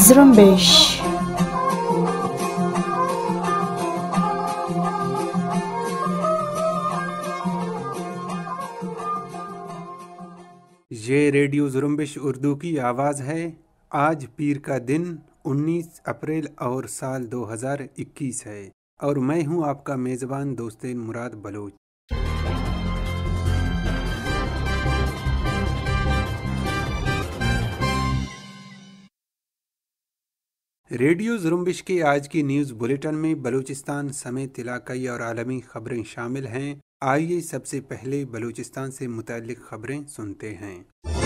Zrumbish. ये radio जुरुम्बिश Urdu की आवाज़ है आज पीर का दिन 19 अप्रैल और साल 2021 है और मैं हूँ आपका मेज़बान दोस्तेन मुराद बलोच। रेडियो जुरम्बिश के आज की न्यूज़ बुलेटिन में बलूचिस्तान समेत इलाकई और आलमी खबरें शामिल हैं। आइए सबसे पहले बलूचिस्तान से मुतल खबरें सुनते हैं।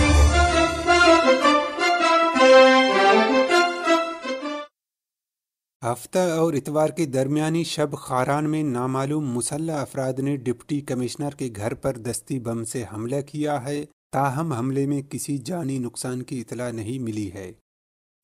हफ़्ता और इतवार के दरमियानी शब खारान में नामालूम मुसल्ह अफराद ने डिप्टी कमिश्नर के घर पर दस्ती बम से हमला किया है। ताहम हमले में किसी जानी नुकसान की इतला नहीं मिली है।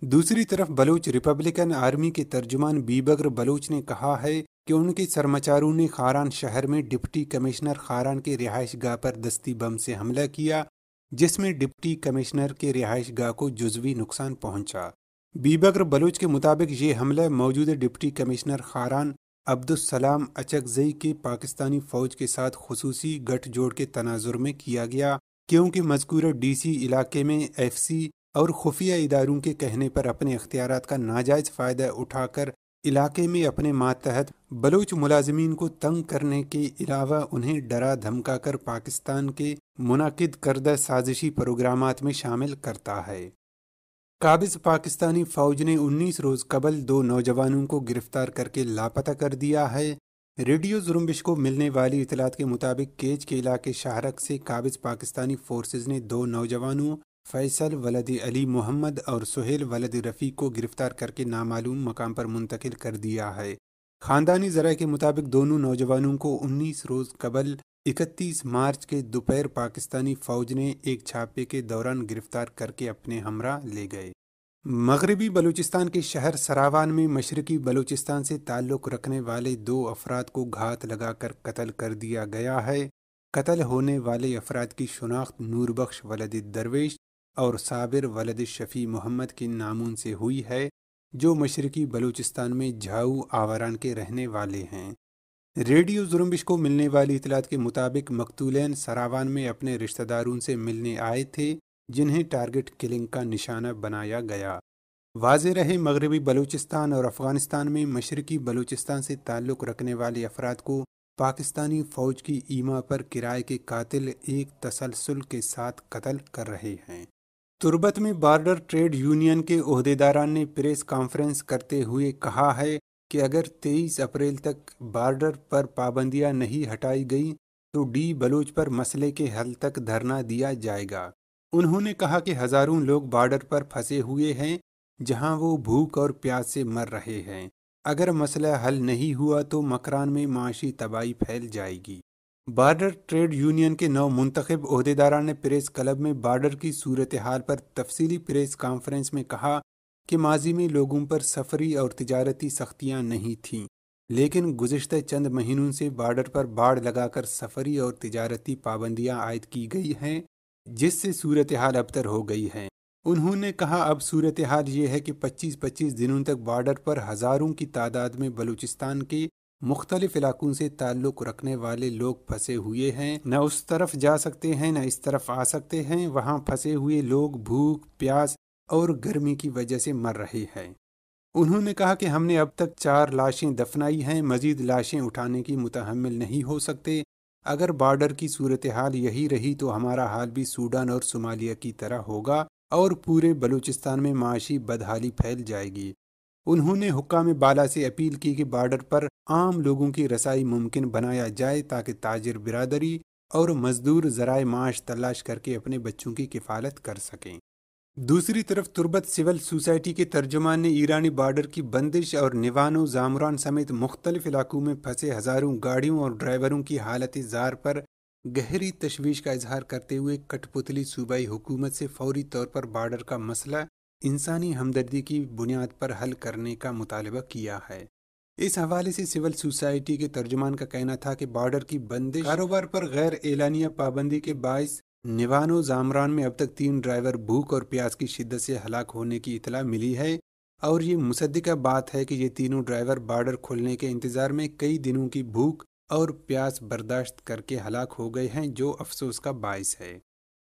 दूसरी तरफ़ बलूच रिपब्लिकन आर्मी के तर्जुमान बीबकर बलूच ने कहा है कि उनके सरमचारों ने खारान शहर में डिप्टी कमिश्नर खारान के रिहाइश गाह पर दस्ती बम से हमला किया, जिसमें डिप्टी कमिश्नर के रिहाइश गाह को जुजवी नुकसान पहुँचा। बीबकर बलूच के मुताबिक ये हमला मौजूदा डिप्टी कमिश्नर खारान अब्दुलसलाम अचकजई के पाकिस्तानी फौज के साथ खसूसी गठजोड़ के तनाजुर में किया गया, क्योंकि मजकूर डीसी इलाके में एफसी और खुफिया इदारों के कहने पर अपने अख्तियार का नाजायज़ फ़ायदा उठाकर इलाके में अपने मातहत बलूच मुलाजमीन को तंग करने के अलावा उन्हें डरा धमका कर पाकिस्तान के मुनद करदा साजिशी प्रोग्राम में शामिल करता है। काबिज पाकिस्तानी फौज ने 19 रोज कबल दो नौजवानों को गिरफ़्तार करके लापता कर दिया है। रेडियो जुरम्बिश को मिलने वाली इतलात के मुताबिक केज के इलाके शाहरक से काबिज पाकिस्तानी फोर्सेज ने दो नौजवानों, फैसल वलद अली मोहम्मद और सुहेल वलद रफ़ी को गिरफ़्तार करके नामालूम मकाम पर मुंतकिल कर दिया है। ख़ानदानी ज़रा के मुताबिक दोनों नौजवानों को 19 रोज़ कबल 31 मार्च के दोपहर पाकिस्तानी फ़ौज ने एक छापे के दौरान गिरफ़्तार करके अपने हमरा ले गए। मगरबी बलूचिस्तान के शहर सरावान में मशरकी बलूचिस्तान से ताल्लुक़ रखने वाले दो अफराद को घात लगाकर कत्ल कर दिया गया है। कत्ल होने वाले अफराद की शनाख्त नूरबख्श वलद दरवेश और साबिर वलद शफ़ी मोहम्मद के नामून से हुई है, जो मशरकी बलूचिस्तान में झाऊ आवारान के रहने वाले हैं। रेडियो जुरम्बिश को मिलने वाली इतलात के मुताबिक मकतूलैन सरावान में अपने रिश्तेदारों से मिलने आए थे, जिन्हें टारगेट किलिंग का निशाना बनाया गया। वाज रहे मगरबी बलूचिस्तान और अफ़गानिस्तान में मशरकी बलूचिस्तान से ताल्लुक़ रखने वाले अफराद को पाकिस्तानी फ़ौज की ईमा पर किराए के कातिल एक तसलसल के साथ कत्ल कर रहे हैं। तुर्बत में बार्डर ट्रेड यूनियन के अहदेदारान ने प्रेस कॉन्फ्रेंस करते हुए कहा है कि अगर 23 अप्रैल तक बार्डर पर पाबंदियाँ नहीं हटाई गई तो डी बलूच पर मसले के हल तक धरना दिया जाएगा। उन्होंने कहा कि हज़ारों लोग बॉर्डर पर फंसे हुए हैं, जहाँ वो भूख और प्यास से मर रहे हैं। अगर मसला हल नहीं हुआ तो मकरान में माशी तबाही फैल जाएगी। बॉर्डर ट्रेड यूनियन के नौ मुंतखब अहदेदारा ने प्रेस क्लब में बॉर्डर की सूरत हाल पर तफसीली प्रेस कॉन्फ्रेंस में कहा कि माजी में लोगों पर सफरी और तजारती सख्तियाँ नहीं थीं, लेकिन गुज्त चंद महीनों से बॉर्डर पर बाढ़ लगाकर सफरी और तजारती पाबंदियाँ आयद की गई हैं, जिससे सूरत हाल अबतर हो गई है। उन्होंने कहा, अब सूरत हाल ये है कि 25-25 दिनों तक बॉर्डर पर हज़ारों की तादाद में बलूचिस्तान के मुख्तलिफ़ इलाकों से ताल्लुक़ रखने वाले लोग फंसे हुए हैं। न उस तरफ़ जा सकते हैं, न इस तरफ़ आ सकते हैं। वहाँ फंसे हुए लोग भूख, प्यास और गर्मी की वजह से मर रहे हैं। उन्होंने कहा कि हमने अब तक चार लाशें दफनाई हैं, मजीद लाशें उठाने की मुतहमल नहीं हो सकते। अगर बॉर्डर की सूरत हाल यही रही तो हमारा हाल भी सूडान और सोमालिया की तरह होगा और पूरे बलूचिस्तान में माशी बदहाली फैल जाएगी। उन्होंने हुक्म बाला से अपील की कि बॉर्डर पर आम लोगों की रसाई मुमकिन बनाया जाए ताकि ताजिर बिरादरी और मजदूर ज़राए माश तलाश करके अपने बच्चों की किफ़ालत कर सकें। दूसरी तरफ़ तुर्बत सिविल सोसाइटी के तर्जुमान ने ईरानी बॉर्डर की बंदिश और निवानो जामरान समेत मुख्तलिफ़ इलाकों में फंसे हज़ारों गाड़ियों और ड्राइवरों की हालत जार पर गहरी तशवीश का इजहार करते हुए कठपुतली सूबाई हुकूमत से फौरी तौर पर बॉर्डर का मसला इंसानी हमदर्दी की बुनियाद पर हल करने का मुतालबा किया है। इस हवाले से सिविल सोसाइटी के तर्जुमान का कहना था कि बॉर्डर की बंदिश कारोबार पर गैर एलानिया पाबंदी के बायस निवानो जामरान में अब तक तीन ड्राइवर भूख और प्यास की शिद्दत से हलाक होने की इतला मिली है। और ये मुसद्दिका बात है कि ये तीनों ड्राइवर बॉर्डर खोलने के इंतज़ार में कई दिनों की भूख और प्यास बर्दाश्त करके हलाक हो गए हैं, जो अफसोस का बायस है।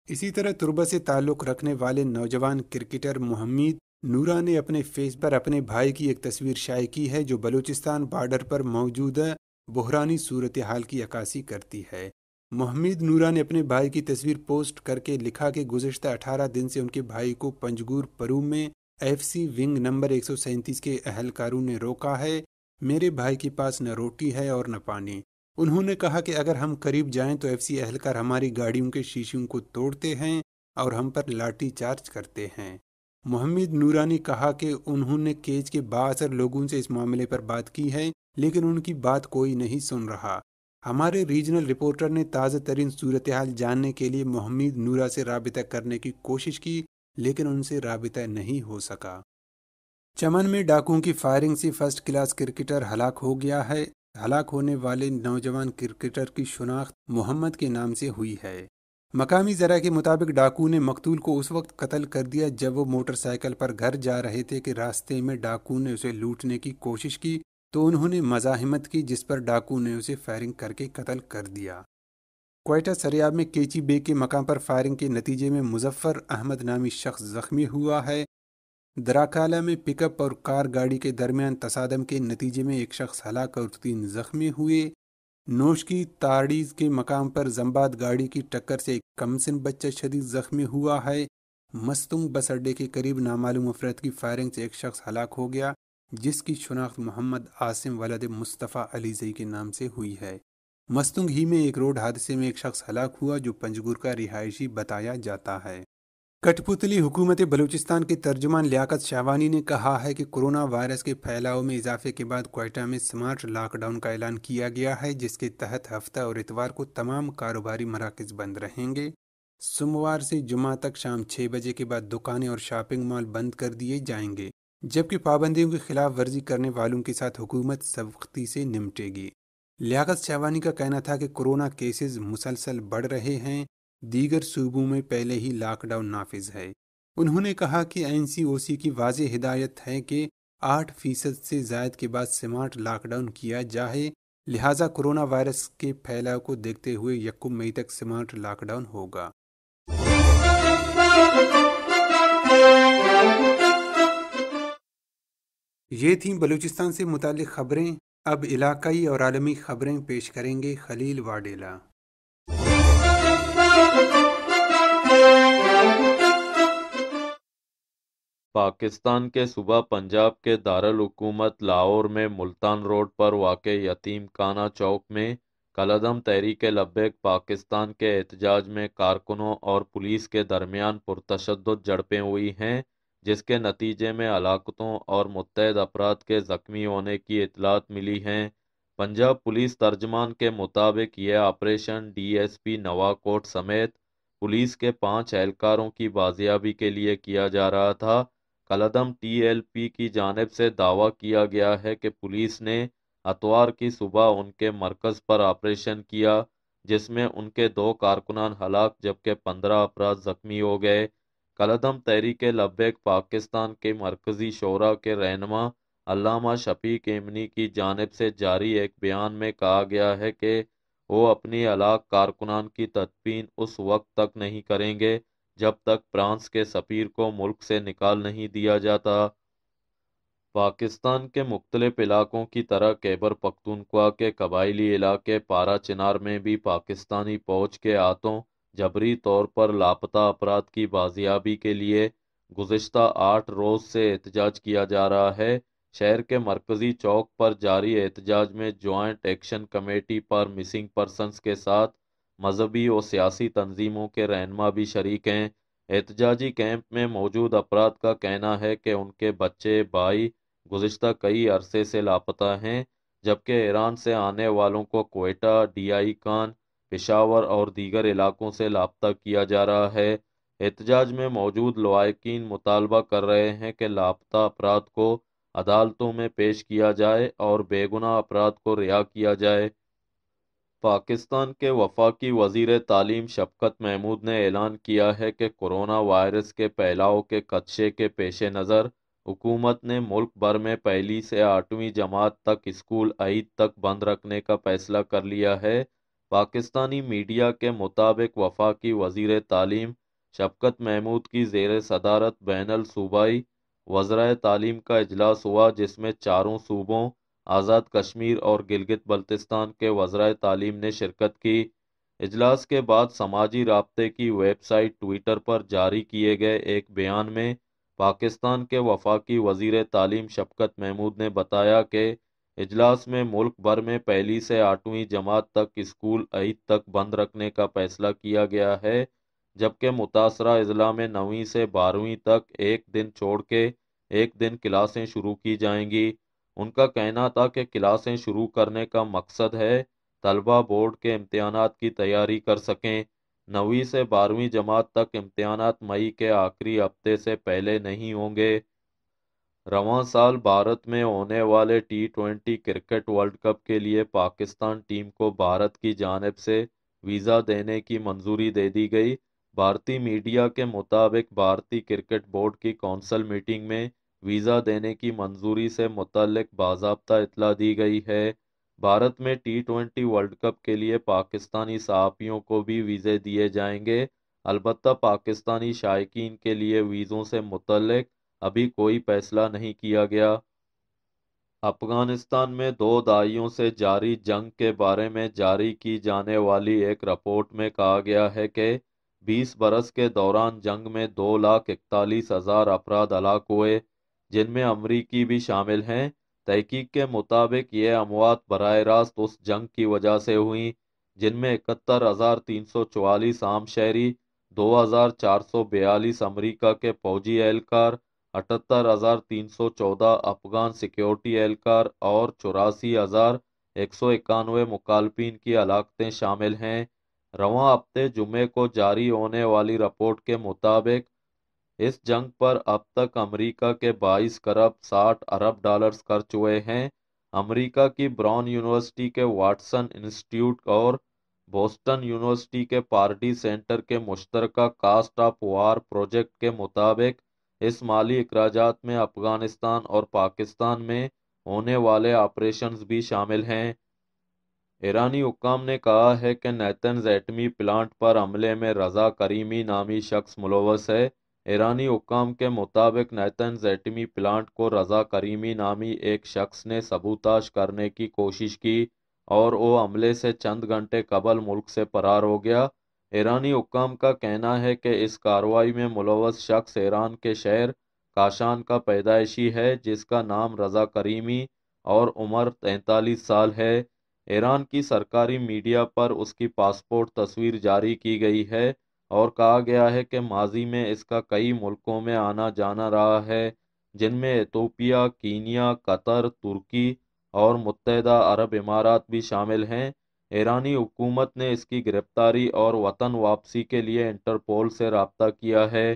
इसी तरह तुरबा से ताल्लुक़ रखने वाले नौजवान क्रिकेटर मोहम्मद नूरा ने अपने फेस पर अपने भाई की एक तस्वीर शाये की है, जो बलूचिस्तान बॉर्डर पर मौजूद बहरानी सूरत हाल की अक्सी करती है। मोहम्मद नूरा ने अपने भाई की तस्वीर पोस्ट करके लिखा कि गुजशत अठारह दिन से उनके भाई को पंजगूर परू में एफ़ सी विंग नंबर एक सौ सैंतीस के अहलकारों ने रोका है। मेरे भाई के पास न रोटी है और न पानी। उन्होंने कहा कि अगर हम करीब जाएँ तो एफ़ सी अहलकार हमारी गाड़ियों के शीशियों को तोड़ते हैं और हम पर लाठी चार्ज करते हैं। मोहम्मद नूरा ने कहा कि उन्होंने केज के बासर लोगों से इस मामले पर बात की है, लेकिन उनकी बात कोई नहीं सुन रहा। हमारे रीजनल रिपोर्टर ने ताज़ा तरीन सूरत हाल जानने के लिए मोहम्मद नूरा से रबता करने की कोशिश की, लेकिन उनसे रबता नहीं हो सका। चमन में डाकुओं की फायरिंग से फ़र्स्ट क्लास क्रिकेटर हलाक हो गया है। हलाक होने वाले नौजवान क्रिकेटर की शनाख्त मोहम्मद के नाम से हुई है। मकामी जरा के मुताबिक डाकू ने मकतूल को उस वक्त कत्ल कर दिया जब वो मोटरसाइकिल पर घर जा रहे थे कि रास्ते में डाकू ने उसे लूटने की कोशिश की। तो उन्होंने मजाहिमत की, जिस पर डाकू ने उसे फायरिंग करके कत्ल कर दिया। कोयटा सरियाब में केची बे के मकाम पर फायरिंग के नतीजे में मुजफ्फर अहमद नामी शख्स जख्मी हुआ है। दराकाला में पिकअप और कार गाड़ी के दरमियान तसादम के नतीजे में एक शख्स हलाक और तीन जख्मी हुए। नोश की ताड़ीज के मकाम पर जम्बाद गाड़ी की टक्कर से एक कमसिन बच्चा शदीद जख्मी हुआ है। मस्तुंग बस अड्डे के करीब नामालूम अफरत की फायरिंग से एक शख्स हलाक हो गया। जिसकी शनाख्त मोहम्मद आसिम वलद मुस्तफ़ा अलीजई के नाम से हुई है। मस्तुंग ही में एक रोड हादसे में एक शख्स हलाक हुआ, जो पंजगुर का रिहायशी बताया जाता है। कठपुतली हुकूमत बलूचिस्तान के तर्जुमान लियाकत शाहवानी ने कहा है कि कोरोना वायरस के फैलाव में इजाफे के बाद कोयटा में स्मार्ट लॉकडाउन का ऐलान किया गया है, जिसके तहत हफ़्ता और इतवार को तमाम कारोबारी मराकज बंद रहेंगे। सोमवार से जुमा तक शाम छः बजे के बाद दुकानें और शॉपिंग मॉल बंद कर दिए जाएँगे। जबकि पाबंदियों की खिलाफ वर्जी करने वालों के साथ हुकूमत सख्ती से निपटेगी। लियाकत शाहवानी का कहना था कि कोरोना केसेस मुसलसल बढ़ रहे हैं, दीगर सूबों में पहले ही लॉकडाउन नाफिज है। उन्होंने कहा कि एनसीओसी की वाज हिदायत है कि आठ फ़ीसद से जायद के बाद स्मार्ट लॉकडाउन किया जाए, लिहाजा कोरोना वायरस के फैलाव को देखते हुए यकुम मई तक स्मार्ट लॉकडाउन होगा। ये थी बलूचिस्तान से मुतल खबरें। अब इलाकई और आलमी खबरें पेश करेंगे खलील वाडेला। पाकिस्तान के सूबा पंजाब के दारकूमत लाहौर में मुल्तान रोड पर वाक़ यतीम खाना चौक में कलदम तहरीक लब्बैक पाकिस्तान के एहतजाज में कारकुनों और पुलिस के दरमियान पुरतशद झड़पें हुई हैं। जिसके नतीजे में हलाकतों और मुतहद अफराद के ज़ख्मी होने की इतलात मिली हैं। पंजाब पुलिस तर्जमान के मुताबिक यह ऑपरेशन डीएसपी नवाकोट समेत पुलिस के पाँच एहलकारों की बाजियाबी के लिए किया जा रहा था। कलदम टीएलपी की जानब से दावा किया गया है कि पुलिस ने अतवार की सुबह उनके मरकज़ पर ऑपरेशन किया, जिसमें उनके दो कारकुनान हलाक जबकि पंद्रह अफराद ज़ख्मी हो गए। कलदम, तहरीक, लब्बैक, पाकिस्तान के मरकज़ी शरा के रहनमा अल्लामा शफीक एमनी की जानब से जारी एक बयान में कहा गया है कि वो अपनी हलाक कारकुनान की तदफीन उस वक्त तक नहीं करेंगे जब तक फ्रांस के सफ़ीर को मुल्क से निकाल नहीं दिया जाता। पाकिस्तान के मुख्तलिफ़ इलाकों की तरह खैबर पख्तूनख्वा के कबायली इलाके पारा चिनार में भी पाकिस्तानी फौज के हाथों जबरी तौर पर लापता अफराद की बाजियाबी के लिए गुज्त आठ रोज़ से एहतजाज किया जा रहा है। शहर के मरकज़ी चौक पर जारी एहतजाज में जॉइंट एक्शन कमेटी पर मिसिंग पर्सनस के साथ मजहबी और सियासी तंजीमों के रहनमा भी शरीक हैं। एहतजाजी कैंप में मौजूद अफराद का कहना है कि उनके बच्चे, भाई गुज्त कई अरसे से लापता हैं, जबकि ईरान से आने वालों को कोयटा डी आई खान पेशावर और दीगर इलाकों से लापता किया जा रहा है। एहतजाज में मौजूद लवाकिन मुतालबा कर रहे हैं कि लापता अफराद को अदालतों में पेश किया जाए और बेगुनाह अपराध को रिहा किया जाए। पाकिस्तान के वफाकी वज़ीर तालीम शफकत महमूद ने ऐलान किया है कि कोरोना वायरस के फैलाव के खदशे के पेश नज़र हुकूमत ने मुल्क भर में पहली से आठवीं जमात तक स्कूल ईद तक बंद रखने का फैसला कर लिया है। पाकिस्तानी मीडिया के मुताबिक वफाकी वज़ीर तालीम शफकत महमूद की जेर सदारत बैन सूबाई वज्रा तालीम का अजलास हुआ, जिसमें चारों सूबों, आज़ाद कश्मीर और गिलगित बल्तिस्तान के वज्रा तालीम ने शिरकत की। इजलास के बाद समाजी रबते की वेबसाइट ट्विटर पर जारी किए गए एक बयान में पाकिस्तान के वफाकी वज़ीर तालीम शफकत महमूद ने बताया कि इजलास में मुल्क भर में पहली से आठवीं जमात तक स्कूल ईद तक बंद रखने का फैसला किया गया है, जबकि मुतासरा अजला में नवीं से बारहवीं तक एक दिन छोड़ के एक दिन क्लासें शुरू की जाएँगी। उनका कहना था कि क्लासें शुरू करने का मकसद है तलबा बोर्ड के इम्तहान की तैयारी कर सकें। नवीं से बारहवीं जमात तक इम्तहान मई के आखिरी हफ़्ते से पहले नहीं होंगे। रवां साल भारत में होने वाले T twenty cricket world cup के लिए पाकिस्तान टीम को भारत की जानब से वीज़ा देने की मंजूरी दे दी गई। भारतीय मीडिया के मुताबिक भारतीय क्रिकेट बोर्ड की कौंसल मीटिंग में वीज़ा देने की मंजूरी से मुतलक बाबा इतला दी गई है। भारत में टी ट्वेंटी वर्ल्ड कप के लिए पाकिस्तानी सहाफ़ियों को भी वीज़े दिए जाएँगे। अलबत् पाकिस्तानी शायकीन के लिए वीज़ों से मुतलक अभी कोई फैसला नहीं किया गया। अफ़गानिस्तान में दो दाइयों से जारी जंग के बारे में जारी की जाने वाली एक रिपोर्ट में कहा गया है कि बीस बरस के दौरान जंग में दो लाख इकतालीस हज़ार अफराद हलाक हुए, जिनमें अमरीकी भी शामिल हैं। तहकीक के मुताबिक ये अमवात बर रास्त उस जंग की वजह से हुई, जिनमें इकहत्तर हज़ार तीन सौ चवालीस आम शहरी, दो हज़ार चार सौ बयालीस अमरीका के फौजी एहलकार अठहत्तर हज़ार तीन सौ चौदह अफगान सिक्योरिटी एहलकार और चौरासी हज़ार एक सौ इक्यानवे मुखालफिन की हलाकतें शामिल हैं। रवा हफ़्ते जुमे को जारी होने वाली रिपोर्ट के मुताबिक, इस जंग पर अब तक अमेरिका के 22 करब 60 अरब डॉलर्स खर्च हुए हैं। अमेरिका की ब्राउन यूनिवर्सिटी के वाटसन इंस्टीट्यूट और बोस्टन यूनिवर्सिटी के पार्टी सेंटर के मुश्तर कास्ट ऑफ़ वार प्रोजेक्ट के मुताबिक इस माली अखराज में अफ़गानिस्तान और पाकिस्तान में होने वाले ऑपरेशन भी शामिल हैं। ईरानी हुकाम ने कहा है कि नैतन एटमी प्लांट पर हमले में रजा करीमी नामी शख्स मुलवस है। ईरानी हुकाम के मुताबिक नैतन एटमी प्लांट को रजा करीमी नामी एक शख्स ने सबूताश करने की कोशिश की और वो हमले से चंद घंटे कबल मुल्क से फरार हो गया। ईरानी हुकाम का कहना है कि इस कार्रवाई में मुलवस शख्स ईरान के शहर काशान का पैदाइशी है, जिसका नाम रजा करीमी और उम्र तैंतालीस साल है। ईरान की सरकारी मीडिया पर उसकी पासपोर्ट तस्वीर जारी की गई है और कहा गया है कि माजी में इसका कई मुल्कों में आना जाना रहा है, जिनमें एतोपिया कीनिया, कतर, तुर्की और मुतहदा अरब इमारात भी शामिल हैं। ईरानी हुकूमत ने इसकी गिरफ्तारी और वतन वापसी के लिए इंटरपोल से रबता किया है।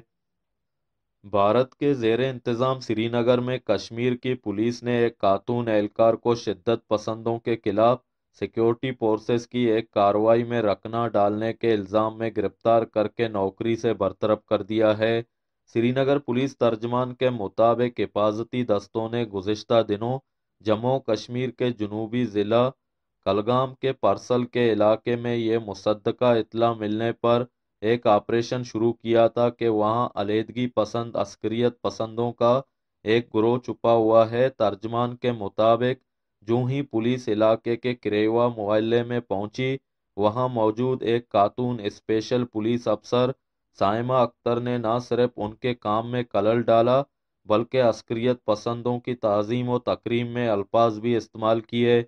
भारत के जेर इंतज़ाम श्रीनगर में कश्मीर की पुलिस ने एक खातून एहलकार को शिद्दत पसंदों के खिलाफ सिक्योरिटी फोर्सेस की एक कार्रवाई में रखना डालने के इल्ज़ाम में गिरफ़्तार करके नौकरी से बरतरफ कर दिया है। श्रीनगर पुलिस तर्जमान के मुताबिक हिफाजती दस्तों ने गुज्त दिनों जम्मू कश्मीर के जनूबी ज़िला कलगाम के परसल के इलाके में ये मुसदा इतला मिलने पर एक ऑपरेशन शुरू किया था कि वहाँ अलीदगी पसंद, अस्करियत पसंदों का एक ग्रोह छुपा हुआ है। तर्जमान के मुताबिक, जो ही पुलिस इलाके के करेवा मोहल्ले में पहुँची, वहाँ मौजूद एक खातून स्पेशल पुलिस अफसर साइमा अख्तर ने न सिर्फ़ उनके काम में कलल डाला, बल्कि अस्करियत पसंदों की तज़ीम व तकरीम में अल्फाज भी इस्तेमाल किए।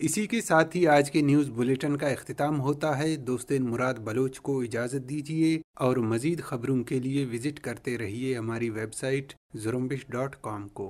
इसी के साथ ही आज के न्यूज़ बुलेटिन का अख्ताम होता है। दोस्तिन मुराद बलोच को इजाज़त दीजिए और मज़ीद ख़बरों के लिए विज़िट करते रहिए हमारी वेबसाइट जुरम्बिश डॉट कॉम को।